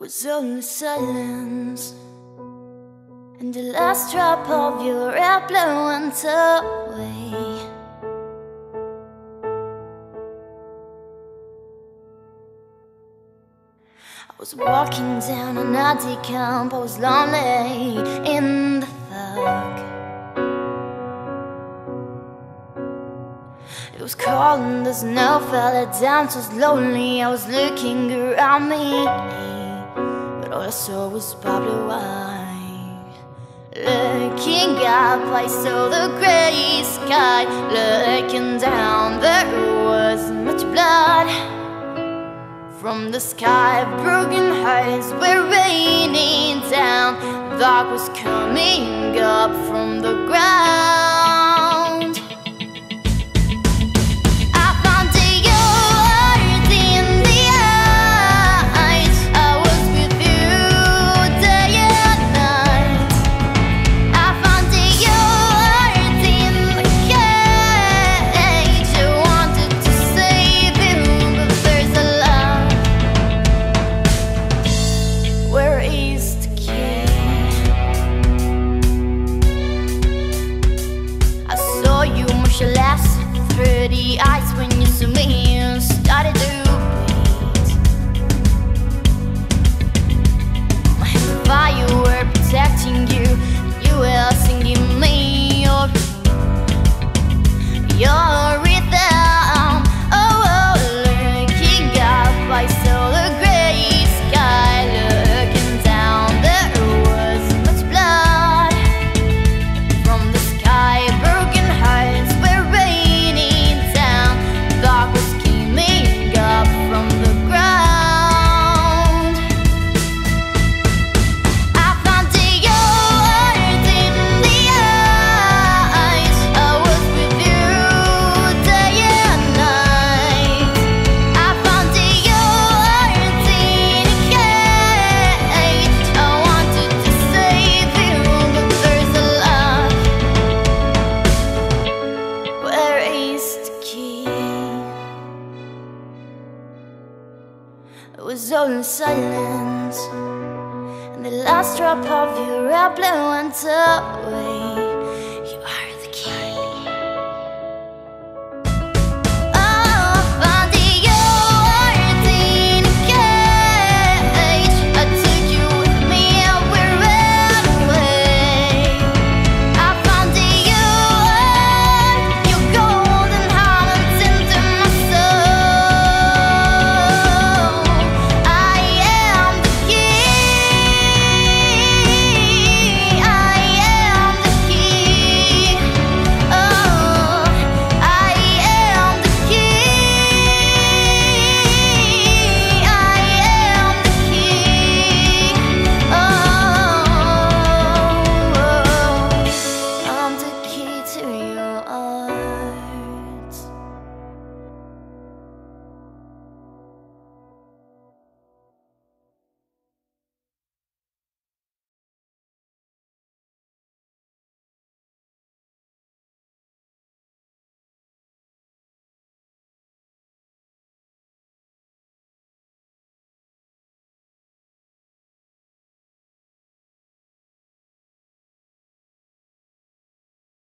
Was only silence. And the last drop of your airplane went away. I was walking down an empty camp. I was lonely in the fog. It was cold and the snow fell down so slowly I was looking around me all I saw was probably white. Looking up, I saw the gray sky. Looking down, there was much blood. From the sky, broken hearts were raining down. Dark was coming up from the ground. Pretty eyes when you me and started to In silence. And the last drop of your airplane went away to you.